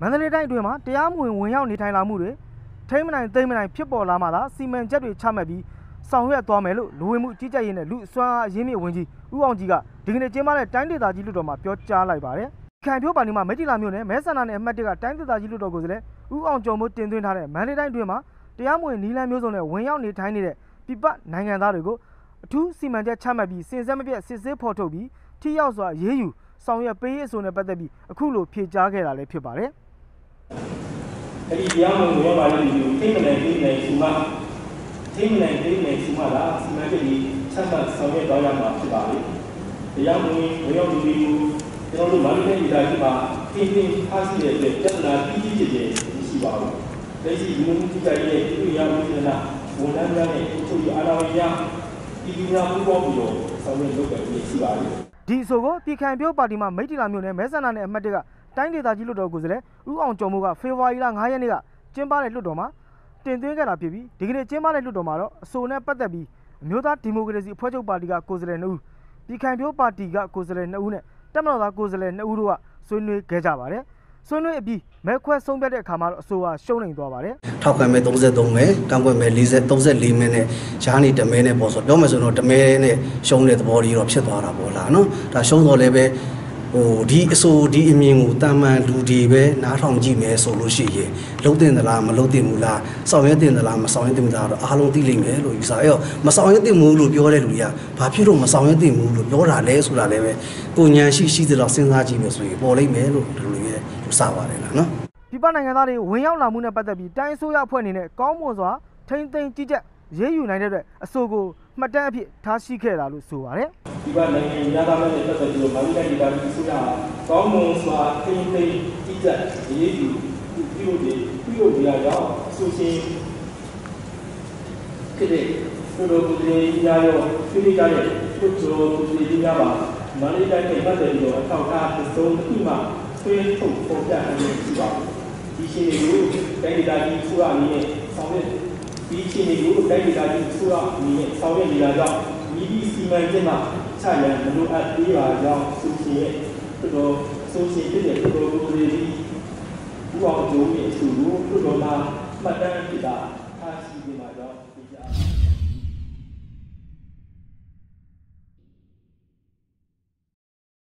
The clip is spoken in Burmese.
မန္တလေးတိုင်းအတွင်းမှာတရားမဝင်ဝင်ရောက်နေထိုင်လာမှုတွေထိမ့်မနိုင်သိမ့်မနိုင်ဖြစ်ပေါ်လာမှသာစီမံချက်တွေချမှတ်ပြီးဆောင်ရွက်သွားမယ်လို့လူဝင်မှုကြီးကြပ်ရေးနဲ့လူအစွမ်းအားအရင်းမြစ်ဝင်ကြီးဦးအောင်ကြီးကဒီကနေ့ကျင်းပတဲ့တိုင်းဒေသကြီးလွှတ်တော်မှာပြောကြားလိုက်ပါတယ်။ခံပြိုးပါနေမှာမိတ္တီလာမြို့နယ်မဲဆန္ဒနယ်အမှတ်၁ကတိုင်းဒေသကြီးလွှတ်တော်ကိုယ်စားလှယ်ဦးအောင်ကျော်မိုးတင်သွင်းထားတဲ့မန္တလေးတိုင်းအတွင်းမှာတရားမဝင်နီလန်းမျိုးစုံနဲ့ဝင်ရောက်နေထိုင်နေတဲ့ပြပနိုင်ငံသားတွေကိုအထူးစီမံချက်ချမှတ်ပြီးစင်စက်မပြတ်စစ်ဆေးဖော်ထုတ်ပြီးထိရောက်စွာရေးယူဆောင်ရွက်ပေးရေးအဆိုနဲ့ပတ်သက်ပြီးအခုလိုဖြေကြားခဲ့တာလည်းဖြစ်ပါတယ်။ အဲ့ဒီတရားဝင်ဝင်ပါလိမ့်မယ်ထိမ့်မနိုင်သိနိုင်ရှိမှထိမ့်မနိုင်သိနိုင်ရှိမှလားစီမံကိန်းကြီးဆက်ဆက်ဆောင်ရွက်တော့ရမှာဖြစ်ပါလေတရားဝင်ဝင်ရောက်နေပြီးကျွန်တော်တို့မန္တလေးဒေသကြီးမှာတင်းတင်းအားရှိတဲ့အတွက်ပြဿနာကြီးကြီးကျယ်ကျယ်ရှိပါဘူးလက်ရှိလူမှုကြီးကြပ်ရေးပြည်ရမှုစနဝန်ထမ်းများနဲ့အချုပ်ရအာဏာပိုင်များပြည်သူများပူးပေါင်းပြီးတော့ဆောင်ရွက်လုပ်ကိုင်နေရှိပါလေဒီအဆိုကိုပြည်ခံပြိုးပါတီမှမိတ္တီလာမြို့နယ်မဲဆန္ဒနယ်အမှတ်၁က တိုင်းဒေသကြီးလွှတ်တော်ကိုယ်စားလှယ်ဦးအောင်ကျော်မိုးကဖေဖော်ဝါရီလ9ရက်နေ့ကကျင်းပတဲ့လွှတ်တော်မှာတင်သွင်းခဲ့တာဖြစ်ပြီးဒီကနေ့ကျင်းပတဲ့လွှတ်တော်မှာတော့အဆိုနဲ့ပတ်သက်ပြီးအမျိုးသားဒီမိုကရေစီအဖွဲ့ချုပ်ပါတီကကိုယ်စားလှယ်2ဦးပြည်ခံပြိုးပါတီကကိုယ်စားလှယ်2ဦးနဲ့တက်မတော်သားကိုယ်စားလှယ်2ဦးတို့ကဆွေးနွေးခဲ့ကြပါတယ်ဆွေးနွေးအပြီးမဲခွဲဆုံးဖြတ်တဲ့အခါမှာတော့အဆိုဟာရှုံးနိမ့်သွားပါတယ်ထောက်ခံမဲ့33မဲကန့်ကွက်မဲ့40 34မဲနဲ့ဂျားနေတမဲနဲ့ပေါ့ဆိုပြောမယ်ဆိုတော့တမဲနဲ့ရှုံးတဲ့သဘောလေးတော့ဖြစ်သွားတာပေါ့လားနော်ဒါရှုံးတော့လည်းပဲ ဟိုဒီအဆိုဒီအမြင်ကိုတာမန်လူတွေပဲနားထောင်ကြည့်မယ်ဆိုလို့ရှိရင်လုံးတင်သလားမလုံးတင်ဘူးလားဆောင်ရွက်တင်သလားမဆောင်ရွက်တင်ဘူးလားတော့အားလုံးသိလိမ့်မယ်လို့ယူဆအဲ့တော့မဆောင်ရွက်တင်ဘူးလို့ပြောတဲ့လူတွေကဘာဖြစ်လို့မဆောင်ရွက်တင်ဘူးလို့ပြောတာလဲဆိုတာလည်းပဲကိုညံရှိရှိသလောက်စဉ်းစားကြည့်မယ်ဆိုရင်ပေါ်လိမ့်မယ်လို့ဒီလိုမျိုးယူဆပါတယ်လားနော်ပြည်ပနိုင်ငံသားတွေဝင်ရောက်လာမှုနဲ့ပတ်သက်ပြီးတိုင်းအစိုးရအဖွဲ့အနေနဲ့ကောင်းမွန်စွာထိမ့်သိမ်းကြီးကြပ် ရေးယူနိုင်တဲ့အတွက်အဆိုကိုမှတ်တမ်းအဖြစ်ထားရှိခဲ့တာလို့ဆိုပါတယ်ဒီကနိုင်ငံများသားများနဲ့ပတ်သက်ပြီးတော့မန္တလေးဒေသကြီးဆိုတာကောင်းမွန်စွာထိန်းသိမ်းကြီးကြပ်ရေးယူပြုလုပ်ပြီးပြုလုပ်ရတော့အဆိုရှင်ဖြစ်တဲ့သူတို့ကိုယ်တိုင်များရောပြုလုပ်ကြတဲ့သူတို့ကိုယ်တိုင်များပါမန္တလေးတိုင်းနဲ့ပတ်သက်ပြီးတော့အထောက်အထားတစ်စုံတစ်ခုမှဆွေးထုတ်ပေါ်ပြနေရှိပါဘူးဒီရှင်တွေကိုတိုင်းဒေသကြီးဆိုရအနေနဲ့ဆောင်ရွက် ဒီရှင်တွေကိုတိုင်းဒေသကြီးဆိုရအနေနဲ့ဆောင်ရွက်နေတာကြောင့်မိဒီစီမံကိန်းမှာချရန်မလိုအပ်သေးပါကြောင်းဆိုရှင်ရဲ့သူတို့ဆိုရှင်ဖြစ်တဲ့သူတို့ကိုယ်တိုင်ဒီဘောင်ကျုံးရဲ့အဆိုကိုသူတို့မှာမှတ်တမ်းဖြစ်တာထားရှိနေပါကြောင်းပြကြ